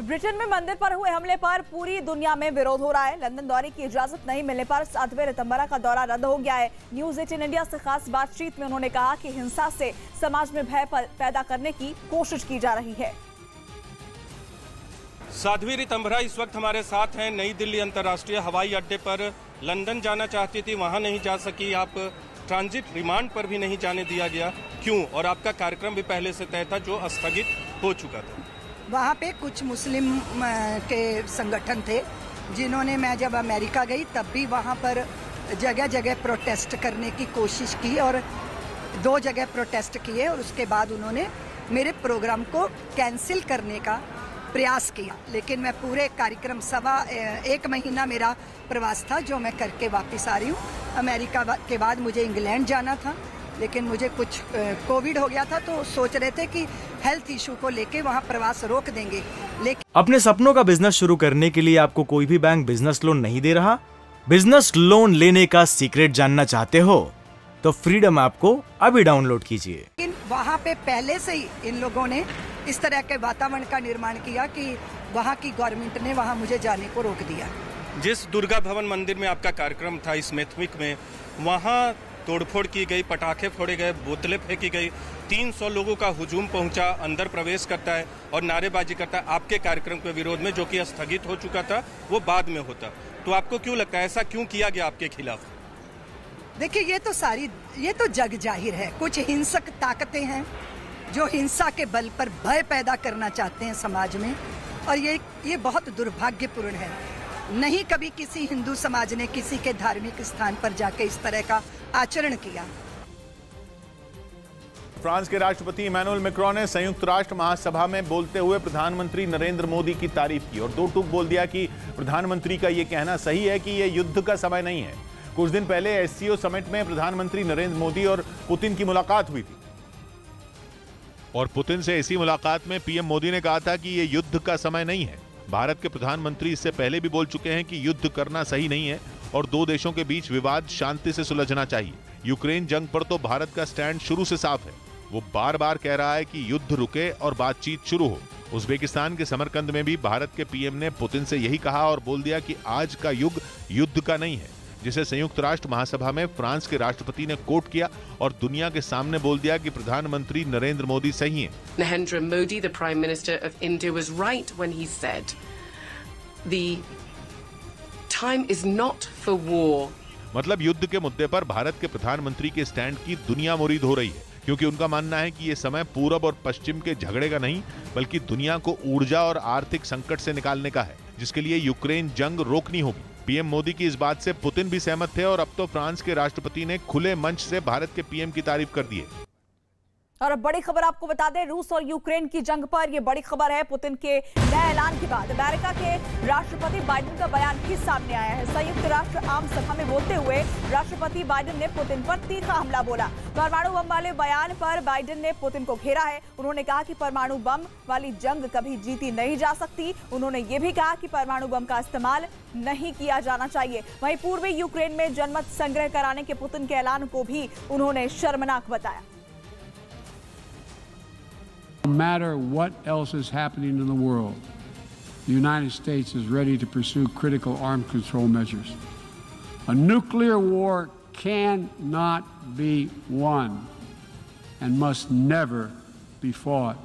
Britain में मंदिर पर हुए हमले पर पूरी दुनिया में विरोध हो रहा है। लंदन दौरे की इजाज़त नहीं मिलने पर सातवें रितंबरा का दौरा रद्द हो गया है। न्यूज़ एटीन इंडिया से खास बातचीत में उन्होंने कहा कि हिंसा से समाज में भय पैदा करने की कोशिश की जा रही है। साध्वी रितंभरा इस वक्त हमारे साथ हैं। नई दिल्ली अंतर्राष्ट्रीय हवाई अड्डे पर लंदन जाना चाहती थी, वहाँ नहीं जा सकी। आप ट्रांजिट रिमांड पर भी नहीं जाने दिया गया। क्यों? और आपका कार्यक्रम भी पहले से तय था, जो स्थगित हो चुका था। वहाँ पे कुछ मुस्लिम के संगठन थे, जिन्होंने मैं जब अमेरिका गई, तब भी वहाँ पर जगह जगह प्रोटेस्ट करने की कोशिश की और दो जगह प्रोटेस्ट किए और उसके बाद उन्होंने मेरे प्रोग्राम को कैंसिल करने का प्रयास किया। लेकिन मैं पूरे कार्यक्रम सवा एक महीना मेरा प्रवास था, जो मैं करके वापस आ रही हूँ। अमेरिका के बाद मुझे इंग्लैंड जाना था, लेकिन मुझे कुछ कोविड हो गया था तो सोच रहे थे कि हेल्थ इशू को लेके वहाँ प्रवास रोक देंगे। लेकिन अपने सपनों का बिज़नेस शुरू करने के लिए आपको कोई भी बैंक बिज़नेस लोन नहीं दे रहा? बिज़नेस लोन लेने का सीक्रेट जानना चाहते हो? तो फ्रीडम ऐप को अभी डाउनलोड कीजिए। लेकिन वहाँ पे पहले से ही इन लोगों ने इस तरह के वातावरण का निर्माण किया कि वहाँ की गवर्नमेंट ने वहाँ मुझे जाने को रोक दिया। जिस दुर्गा भवन मंदिर में आपका कार्यक्रम था इस मैथमिक में वहाँ तोड़फोड़ की गई पटाखे फोड़े गए बोतलें फेंकी गई 300 लोगों का हुजूम पहुँचा, अंदर प्रवेश करता है और नारेबाजी करता है। आपके कार्यक्रम के विरोध में जो कि स्थगित हो चुका था, वो बाद में होता। तो आपको क्यों लगता है, ऐसा क्यों किया गया आपके खिलाफ? देखिए, ये तो सारी, ये तो जग ज़ाहिर है। कुछ हिंसक ताकतें हैं जो हिंसा के बल पर भय पैदा करना चाहते हैं समाज में, और ये ये बहुत दुर्भाग्यपूर्ण है। नहीं कभी किसी हिंदू समाज ने किसी के धार्मिक स्थान पर जाके इस तरह का आचरण किया। फ्रांस के राष्ट्रपति इमैनुअल मैक्रोन ने संयुक्त राष्ट्र महासभा में बोलते हुए प्रधानमंत्री नरेंद्र मोदी की तारीफ़ की और दो टूक बोल दिया कि प्रधानमंत्री का यह कहना सही है कि यह युद्ध का समय नहीं है। कुछ दिन पहले एससीओ समिट में प्रधानमंत्री नरेंद्र मोदी और पुतिन की मुलाकात हुई थी। और पुतिन से इसी मुलाकात में पीएम मोदी ने कहा था कि यह युद्ध का समय नहीं है। भारत के प्रधानमंत्री इससे पहले भी बोल चुके हैं कि युद्ध करना सही नहीं है और दो देशों के बीच विवाद शांति से सुलझना चाहिए। यूक्रेन जंग पर तो भारत का स्टैंड शुरू से साफ़ है। वो बार बार कह रहा है कि युद्ध रुके और बातचीत शुरू हो उज्बेकिस्तान के समरकंद में भी भारत के पीएम ने पुतिन से यही कहा और बोल दिया कि आज का युग युद्ध का नहीं है जिसे संयुक्त राष्ट्र महासभा में फ्रांस के राष्ट्रपति ने कोट किया और दुनिया के सामने बोल दिया कि प्रधानमंत्री नरेंद्र मोदी सही हैं। Narendra Modi, the Prime Minister of India, was right when he said the time is not for war. मतलब युद्ध के मुद्दे पर भारत के प्रधानमंत्री के स्टैंड की दुनिया मुरीद हो रही है क्योंकि उनका मानना है कि ये समय पूरब और पश्चिम के झगड़े का नहीं, बल्कि दुनिया को ऊर्जा और आर्थिक संकट से निकालने का है, जिसके लिए यूक्रेन जंग रोकनी होगी। पीएम मोदी की इस बात से पुतिन भी सहमत थे और अब तो फ्रांस के राष्ट्रपति ने खुले मंच से भारत के पीएम की तारीफ़ कर दी है। और अब बड़ी खबर आपको बता दें, रूस और यूक्रेन की जंग पर यह बड़ी खबर है। पुतिन के नए ऐलान के बाद अमेरिका के राष्ट्रपति बाइडेन का बयान भी सामने आया है। संयुक्त राष्ट्र आम सभा में बोलते हुए राष्ट्रपति बाइडेन ने पुतिन पर तीखा हमला बोला। परमाणु बम वाले बयान पर बाइडेन ने पुतिन को घेरा है। उन्होंने कहा कि परमाणु बम वाली जंग कभी जीती नहीं जा सकती। उन्होंने ये भी कहा कि परमाणु बम का इस्तेमाल नहीं किया जाना चाहिए। वहीं पूर्वी यूक्रेन में जनमत संग्रह कराने के पुतिन के ऐलान को भी उन्होंने शर्मनाक बताया। Matter what else is happening in the world, the United States is ready to pursue critical arms control measures. A nuclear war cannot be won and must never be fought